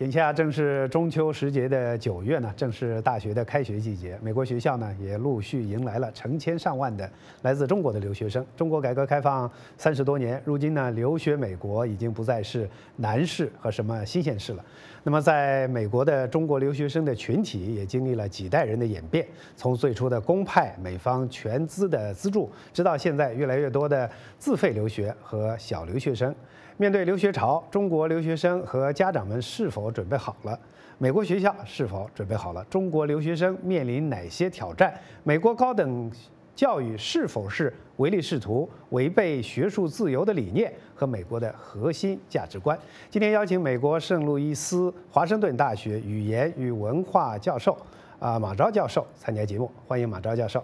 眼下正是中秋时节的九月呢，正是大学的开学季节。美国学校呢也陆续迎来了成千上万的来自中国的留学生。中国改革开放三十多年，如今呢留学美国已经不再是难事和什么新鲜事了。那么在美国的中国留学生的群体也经历了几代人的演变，从最初的公派美方全资的资助，直到现在越来越多的自费留学和小留学生。面对留学潮，中国留学生和家长们是否准备好了？美国学校是否准备好了？中国留学生面临哪些挑战？美国高等教育是否是唯利是图、违背学术自由的理念和美国的核心价值观？今天邀请美国圣路易斯华盛顿大学语言与文化教授啊马昭教授参加节目，欢迎马昭教授。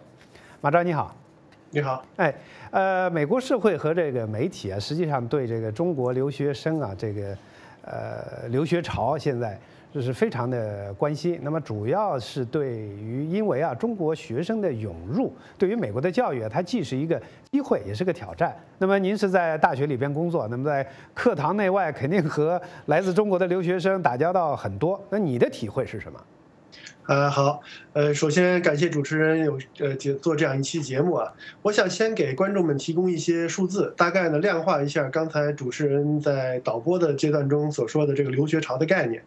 马昭你好。你好，哎，呃，美国社会和这个媒体啊，实际上对这个中国留学生啊，这个呃留学潮现在就是非常的关心。那么主要是对于，因为啊，中国学生的涌入，对于美国的教育啊，它既是一个机会，也是个挑战。那么您是在大学里边工作，那么在课堂内外，肯定和来自中国的留学生打交道很多。那你的体会是什么？呃，好，呃，首先感谢主持人有呃做这样一期节目啊。我想先给观众们提供一些数字，大概呢量化一下刚才主持人在导播的阶段中所说的这个留学潮的概念。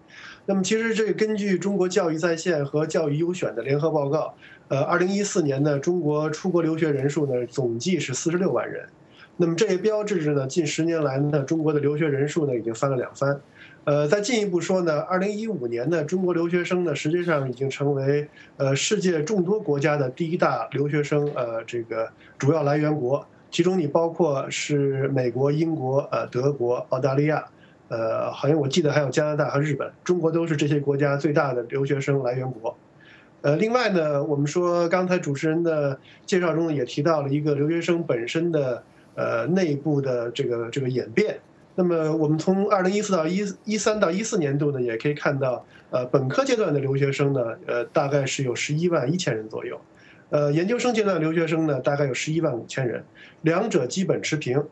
那么其实这根据中国教育在线和教育优选的联合报告，呃，二零一四年呢中国出国留学人数呢总计是四十六万人。那么这也标志着呢近十年来呢中国的留学人数呢已经翻了两番。呃，再进一步说呢，二零一五年呢，中国留学生呢，实际上已经成为呃世界众多国家的第一大留学生呃这个主要来源国，其中你包括是美国、英国、呃德国、澳大利亚，呃好像我记得还有加拿大和日本，中国都是这些国家最大的留学生来源国。呃，另外呢，我们说刚才主持人的介绍中也提到了一个留学生本身的呃内部的这个这个演变。那么我们从二零一四到一一三到一四年度呢，也可以看到，呃，本科阶段的留学生呢，呃，大概是有十一万一千人左右，呃，研究生阶段留学生呢，大概有十一万五千人，两者基本持平，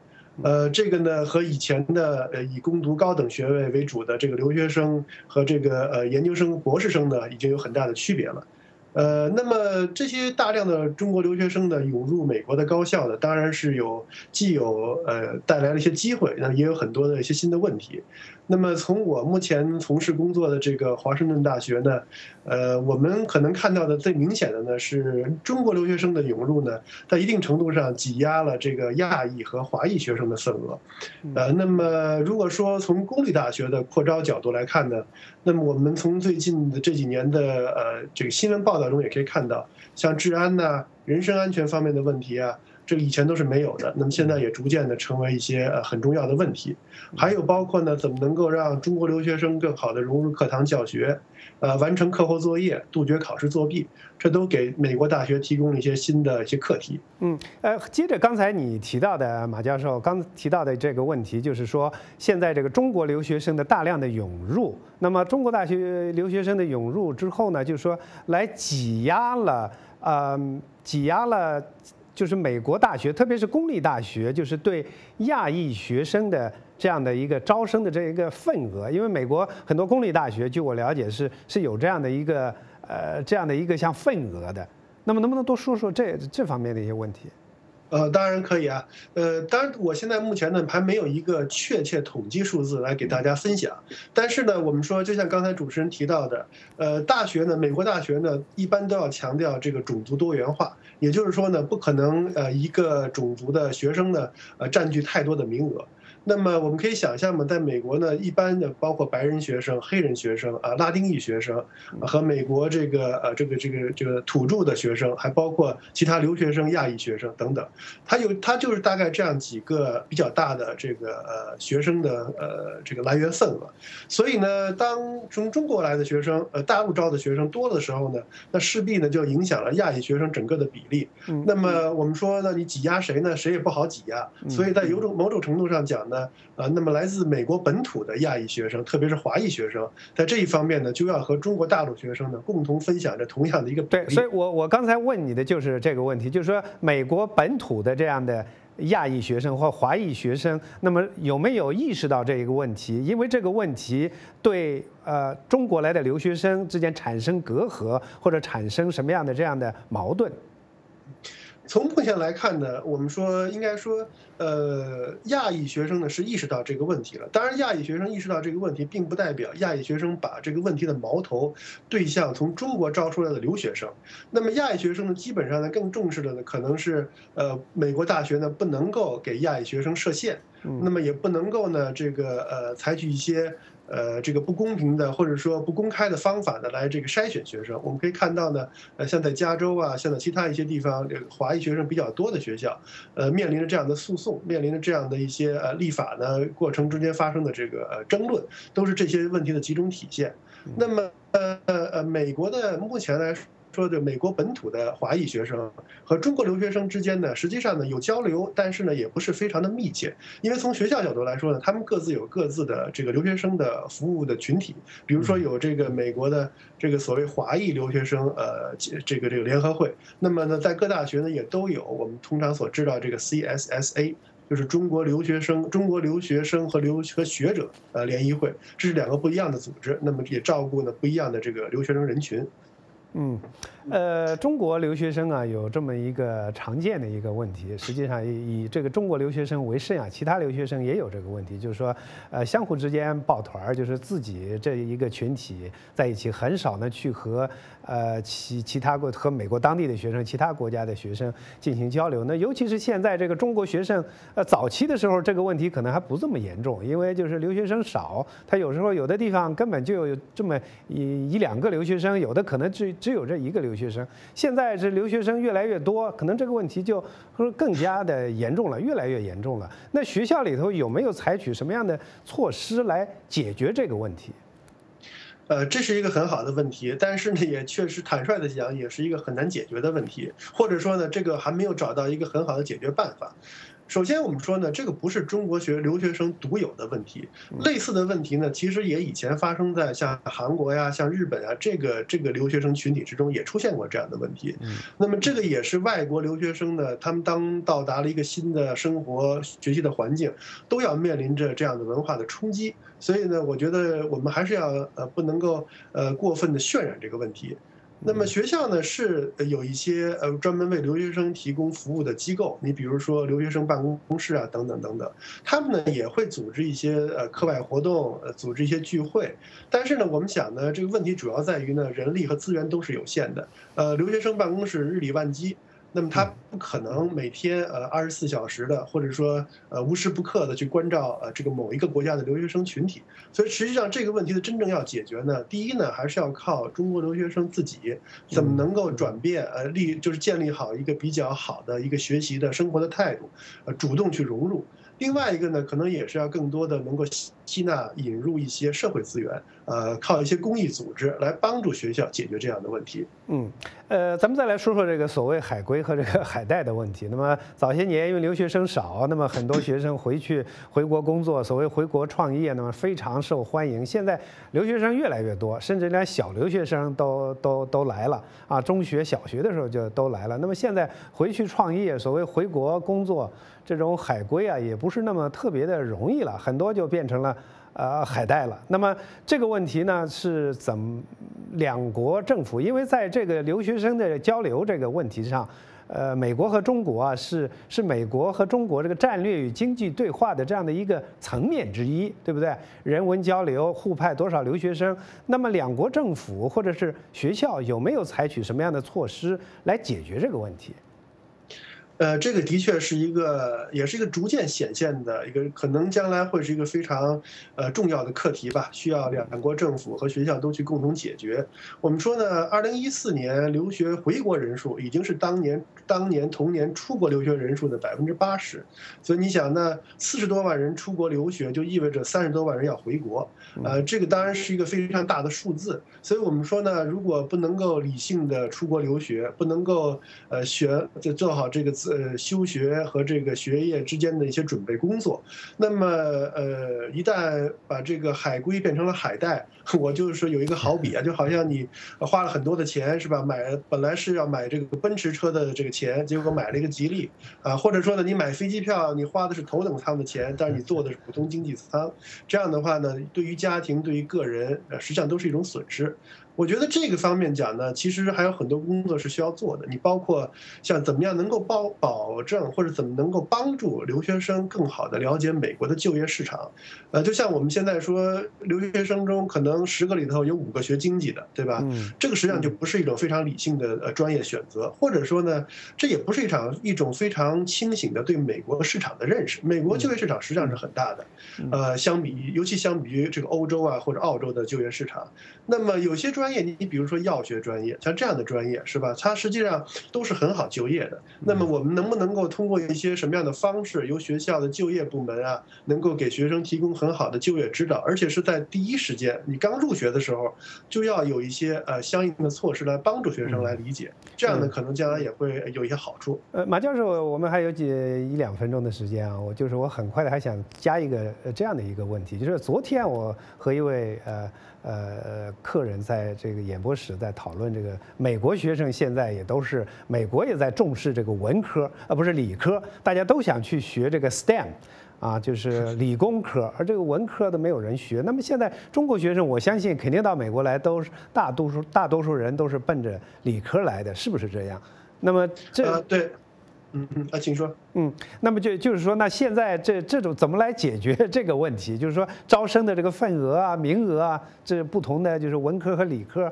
呃，这个呢和以前的呃以攻读高等学位为主的这个留学生和这个呃研究生、博士生呢，已经有很大的区别了。呃，那么这些大量的中国留学生呢涌入美国的高校呢，当然是有既有呃带来了一些机会，那也有很多的一些新的问题。那么从我目前从事工作的这个华盛顿大学呢，呃，我们可能看到的最明显的呢是中国留学生的涌入呢，在一定程度上挤压了这个亚裔和华裔学生的份额。呃，那么如果说从公立大学的扩招角度来看呢，那么我们从最近的这几年的呃这个新闻报道中也可以看到，像治安呐、人身安全方面的问题啊。这个以前都是没有的，那么现在也逐渐的成为一些很重要的问题，还有包括呢，怎么能够让中国留学生更好的融入课堂教学，呃，完成课后作业，杜绝考试作弊，这都给美国大学提供了一些新的一些课题。嗯，呃，接着刚才你提到的马教授刚提到的这个问题，就是说现在这个中国留学生的大量的涌入，那么中国大学留学生的涌入之后呢，就是说来挤压了，呃，挤压了。就是美国大学，特别是公立大学，就是对亚裔学生的这样的一个招生的这一个份额，因为美国很多公立大学，据我了解是是有这样的一个呃这样的一个像份额的。那么能不能多说说这这方面的一些问题？呃，当然可以啊。呃，当然我现在目前呢还没有一个确切统计数字来给大家分享。但是呢，我们说就像刚才主持人提到的，呃，大学呢，美国大学呢一般都要强调这个种族多元化。也就是说呢，不可能呃一个种族的学生呢呃占据太多的名额。那么我们可以想象嘛，在美国呢，一般的包括白人学生、黑人学生啊、拉丁裔学生，和美国这个呃这个这个这个土著的学生，还包括其他留学生、亚裔学生等等，他有他就是大概这样几个比较大的这个呃学生的呃这个来源份额。所以呢，当从中国来的学生呃大陆招的学生多的时候呢，那势必呢就影响了亚裔学生整个的比例。那么我们说，呢你挤压谁呢？谁也不好挤压。所以在有种某种程度上讲。呢，呃，那么来自美国本土的亚裔学生，特别是华裔学生，在这一方面呢，就要和中国大陆学生呢共同分享着同样的一个对，所以我我刚才问你的就是这个问题，就是说美国本土的这样的亚裔学生或华裔学生，那么有没有意识到这一个问题？因为这个问题对呃中国来的留学生之间产生隔阂，或者产生什么样的这样的矛盾？从目前来看呢，我们说应该说，呃，亚裔学生呢是意识到这个问题了。当然，亚裔学生意识到这个问题，并不代表亚裔学生把这个问题的矛头对向从中国招出来的留学生。那么，亚裔学生呢，基本上呢更重视的呢，可能是呃，美国大学呢不能够给亚裔学生设限，那么也不能够呢这个呃采取一些。呃，这个不公平的或者说不公开的方法呢，来这个筛选学生。我们可以看到呢，呃，像在加州啊，像在其他一些地方，这个华裔学生比较多的学校，呃，面临着这样的诉讼，面临着这样的一些呃立法呢过程中间发生的这个呃争论，都是这些问题的集中体现。那么，呃呃，美国的目前来说。说的美国本土的华裔学生和中国留学生之间呢，实际上呢有交流，但是呢也不是非常的密切，因为从学校角度来说呢，他们各自有各自的这个留学生的服务的群体，比如说有这个美国的这个所谓华裔留学生呃这个这个联合会，那么呢在各大学呢也都有我们通常所知道这个 CSSA，就是中国留学生中国留学生和留和学者呃联谊会，这是两个不一样的组织，那么也照顾呢不一样的这个留学生人群。嗯，呃，中国留学生啊，有这么一个常见的一个问题，实际上以这个中国留学生为甚啊，其他留学生也有这个问题，就是说，呃，相互之间抱团儿，就是自己这一个群体在一起，很少呢去和呃其其他国和美国当地的学生、其他国家的学生进行交流。那尤其是现在这个中国学生，呃，早期的时候这个问题可能还不这么严重，因为就是留学生少，他有时候有的地方根本就有这么一一两个留学生，有的可能只。只有这一个留留学生，现在这留学生越来越多，可能这个问题就更加的严重了，越来越严重了。那学校里头有没有采取什么样的措施来解决这个问题？呃，这是一个很好的问题，但是呢，也确实坦率的讲，也是一个很难解决的问题，或者说呢，这个还没有找到一个很好的解决办法。首先，我们说呢，这个不是中国学留学生独有的问题。类似的问题呢，其实也以前发生在像韩国呀、像日本啊这个这个留学生群体之中，也出现过这样的问题。那么，这个也是外国留学生呢，他们当到达了一个新的生活、学习的环境，都要面临着这样的文化的冲击。所以呢，我觉得我们还是要呃，不能够呃过分的渲染这个问题。那么学校呢是有一些呃专门为留学生提供服务的机构，你比如说留学生办公室啊等等等等，他们呢也会组织一些呃课外活动，呃组织一些聚会。但是呢，我们想呢这个问题主要在于呢人力和资源都是有限的，呃留学生办公室日理万机。那么他不可能每天呃二十四小时的，或者说呃无时不刻的去关照呃这个某一个国家的留学生群体，所以实际上这个问题的真正要解决呢，第一呢还是要靠中国留学生自己怎么能够转变呃立就是建立好一个比较好的一个学习的生活的态度，呃主动去融入。另外一个呢，可能也是要更多的能够吸纳引入一些社会资源，呃，靠一些公益组织来帮助学校解决这样的问题。嗯，呃，咱们再来说说这个所谓海归和这个海带的问题。那么早些年因为留学生少，那么很多学生回去回国工作，所谓回国创业，那么非常受欢迎。现在留学生越来越多，甚至连小留学生都都都来了啊，中学、小学的时候就都来了。那么现在回去创业，所谓回国工作。这种海归啊，也不是那么特别的容易了，很多就变成了呃海带了。那么这个问题呢，是怎么两国政府？因为在这个留学生的交流这个问题上，呃，美国和中国啊，是是美国和中国这个战略与经济对话的这样的一个层面之一，对不对？人文交流，互派多少留学生？那么两国政府或者是学校有没有采取什么样的措施来解决这个问题？呃，这个的确是一个，也是一个逐渐显现的一个，可能将来会是一个非常呃重要的课题吧，需要两国政府和学校都去共同解决。我们说呢，二零一四年留学回国人数已经是当年当年同年出国留学人数的百分之八十，所以你想，那四十多万人出国留学，就意味着三十多万人要回国，呃，这个当然是一个非常大的数字。所以我们说呢，如果不能够理性的出国留学，不能够呃学就做好这个自呃休学和这个学业之间的一些准备工作。那么呃，一旦把这个海归变成了海带，我就是说有一个好比啊，就好像你花了很多的钱是吧？买本来是要买这个奔驰车的这个钱，结果买了一个吉利啊，或者说呢，你买飞机票，你花的是头等舱的钱，但是你坐的是普通经济舱，这样的话呢，对于家庭对于个人，呃，实际上都是一种损失。我觉得这个方面讲呢，其实还有很多工作是需要做的。你包括像怎么样能够保保证，或者怎么能够帮助留学生更好的了解美国的就业市场。呃，就像我们现在说，留学生中可能十个里头有五个学经济的，对吧？嗯。这个实际上就不是一种非常理性的呃专业选择，或者说呢，这也不是一场一种非常清醒的对美国市场的认识。美国就业市场实际上是很大的，呃，相比尤其相比于这个欧洲啊或者澳洲的就业市场，那么有些专专业，你你比如说药学专业，像这样的专业是吧？它实际上都是很好就业的。那么我们能不能够通过一些什么样的方式，由学校的就业部门啊，能够给学生提供很好的就业指导，而且是在第一时间，你刚入学的时候，就要有一些呃相应的措施来帮助学生来理解，这样呢可能将来也会有一些好处。呃，马教授，我们还有几一两分钟的时间啊，我就是我很快的还想加一个呃这样的一个问题，就是昨天我和一位呃。呃，客人在这个演播室在讨论这个美国学生现在也都是美国也在重视这个文科，而不是理科，大家都想去学这个 STEM，啊，就是理工科，而这个文科的没有人学。那么现在中国学生，我相信肯定到美国来都是大多数大多数人都是奔着理科来的，是不是这样？那么这对。嗯嗯啊，请说。嗯，那么就就是说，那现在这这种怎么来解决这个问题？就是说，招生的这个份额啊、名额啊，这不同的就是文科和理科。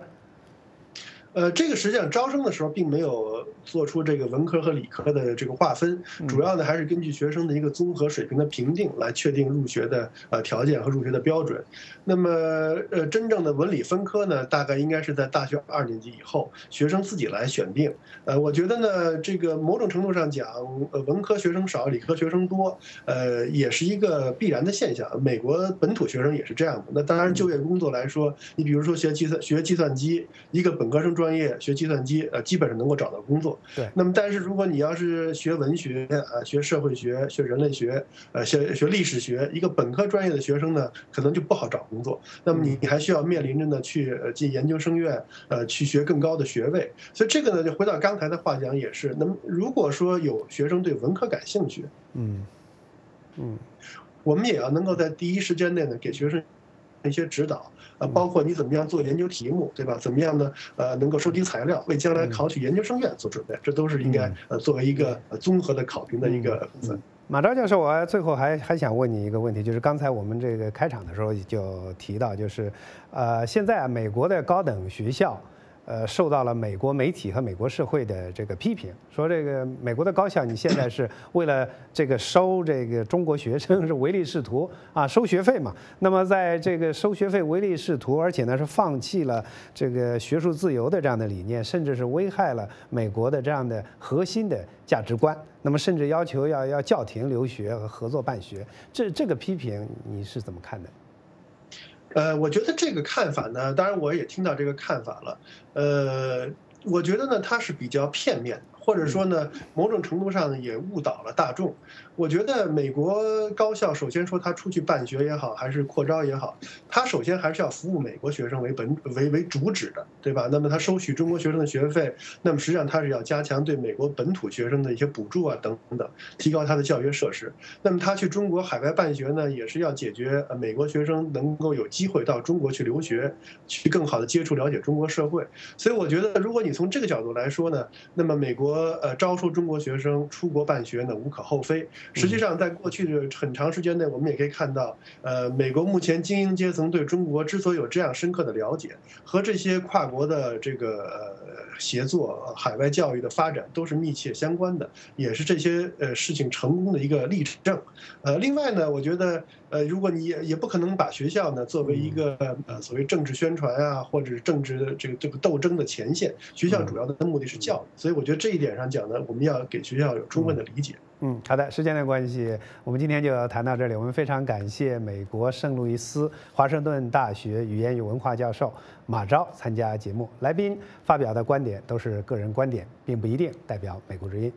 呃，这个实际上招生的时候并没有做出这个文科和理科的这个划分，主要呢还是根据学生的一个综合水平的评定来确定入学的呃条件和入学的标准。那么呃，真正的文理分科呢，大概应该是在大学二年级以后，学生自己来选定。呃，我觉得呢，这个某种程度上讲，呃，文科学生少，理科学生多，呃，也是一个必然的现象。美国本土学生也是这样的。那当然，就业工作来说，你比如说学计算学计算机，一个本科生。专业学计算机，呃，基本上能够找到工作。对。那么，但是如果你要是学文学啊，学社会学、学人类学，呃，学学历史学，一个本科专业的学生呢，可能就不好找工作。那么，你你还需要面临着呢，去进研究生院，呃，去学更高的学位。所以，这个呢，就回到刚才的话讲，也是。那么，如果说有学生对文科感兴趣，嗯嗯，我们也要能够在第一时间内呢，给学生。一些指导，呃，包括你怎么样做研究题目，对吧？怎么样呢？呃，能够收集材料，为将来考取研究生院做准备，这都是应该呃作为一个综合的考评的一个部分。马昭教授，我最后还还想问你一个问题，就是刚才我们这个开场的时候就提到，就是呃，现在啊，美国的高等学校。呃，受到了美国媒体和美国社会的这个批评，说这个美国的高校你现在是为了这个收这个中国学生是唯利是图啊，收学费嘛。那么在这个收学费唯利是图，而且呢是放弃了这个学术自由的这样的理念，甚至是危害了美国的这样的核心的价值观。那么甚至要求要要叫停留学和合作办学，这这个批评你是怎么看的？呃，我觉得这个看法呢，当然我也听到这个看法了。呃，我觉得呢，它是比较片面的。或者说呢，某种程度上也误导了大众。我觉得美国高校首先说他出去办学也好，还是扩招也好，他首先还是要服务美国学生为本为为主旨的，对吧？那么他收取中国学生的学费，那么实际上他是要加强对美国本土学生的一些补助啊等等，提高他的教学设施。那么他去中国海外办学呢，也是要解决美国学生能够有机会到中国去留学，去更好的接触了解中国社会。所以我觉得，如果你从这个角度来说呢，那么美国。国呃招收中国学生出国办学呢无可厚非。实际上，在过去的很长时间内，我们也可以看到，呃，美国目前精英阶层对中国之所以有这样深刻的了解，和这些跨国的这个呃协作、海外教育的发展都是密切相关的，也是这些呃事情成功的一个例证。呃，另外呢，我觉得。呃，如果你也也不可能把学校呢作为一个呃所谓政治宣传啊，或者是政治的这个这个斗争的前线，学校主要的目的是教育，所以我觉得这一点上讲呢，我们要给学校有充分的理解。嗯，好的，时间的关系，我们今天就谈到这里。我们非常感谢美国圣路易斯华盛顿大学语言与文化教授马昭参加节目，来宾发表的观点都是个人观点，并不一定代表美国之音。